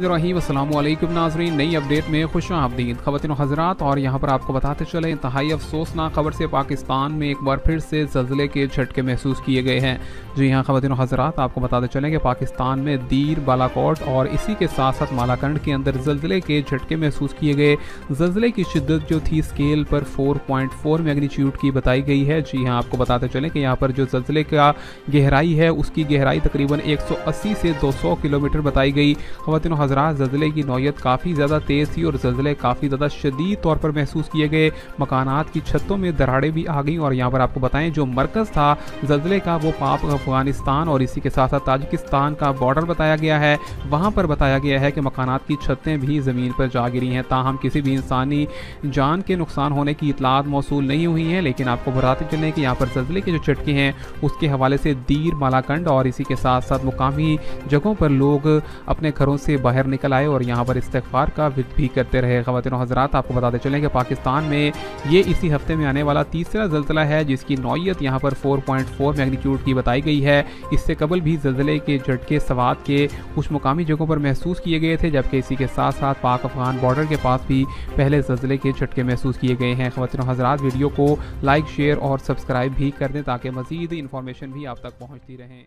अल्लाम नाजरीन। नई अपडेट में खुश आमदीद खवतिन हजरात और यहाँ पर आपको बताते चले, इंतहाई अफसोसनाक खबर से पाकिस्तान में एक बार फिर से जल्जले के झटके महसूस किए गए हैं। जी यहाँ खवतिन हजरात, आपको बताते चले कि पाकिस्तान में दीर, बालाकोट और इसी के साथ साथ मालाकंड के अंदर जल्जले के झटके महसूस किए गए। जल्जले की शिद्दत जो थी स्केल पर 4.4 मैग्नीट्यूड की बताई गई है। जी हाँ आपको बताते चले कि यहाँ पर जो जल्जले का गहराई है, उसकी गहराई तकरीबन एक सौ अस्सी से दो सौ किलोमीटर बताई गई। खवतिन हजरात जल्जले की नौीयत काफ़ी ज़्यादा तेज़ थी और जल्जले काफ़ी ज़्यादा शदीद तौर पर महसूस किए गए। मकानात की छतों में दरारें भी आ गई और यहाँ पर आपको बताएँ, जो मरकज़ था जल्जले का, वो पाप अफ़गानिस्तान और इसी के साथ साथ ताजिकिस्तान का बॉर्डर बताया गया है। वहाँ पर बताया गया है कि मकानात की छतें भी ज़मीन पर जा गिरी हैं। ताहम किसी भी इंसानी जान के नुकसान होने की इतलात मौसू नहीं हुई हैं, लेकिन आपको बताते चलें कि यहाँ पर जल्जले के जो झटके हैं, उसके हवाले से दीर, मालाकंड और इसी के साथ साथ मुकामी जगहों पर लोग अपने घरों से बाहर निकल आए और यहाँ पर इस्तफार का विद भी करते रहे ख़वान हजरात, आपको बताते चलें कि पाकिस्तान में ये इसी हफ़्ते में आने वाला तीसरा जल्जला है जिसकी नौीयत यहाँ पर 4.4 मैग्नीट्यूड की बताई गई है। इससे कबल भी जल्जले के झटके, सवाद के कुछ मुकामी जगहों पर महसूस किए गए थे, जबकि इसी के साथ साथ पाक अफगान बॉर्डर के पास भी पहले जल्जले के झटके महसूस किए गए हैं। ख़वान हजरात, वीडियो को लाइक, शेयर और सब्सक्राइब भी कर दें ताकि मज़ीद इन्फॉर्मेशन भी आप तक पहुँचती रहें।